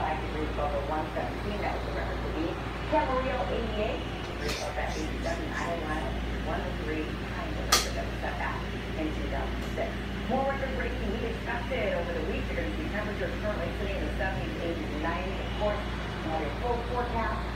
5 degrees above the 117. That was the record for me. Camarillo, 88 degrees above that 87. Island Island, 103. Kind of record that was set back in 2006. More record-breaking heat expected over the week. You're going to see temperatures currently sitting in the 70s, 80s, 90s. Of course, we'll your full forecast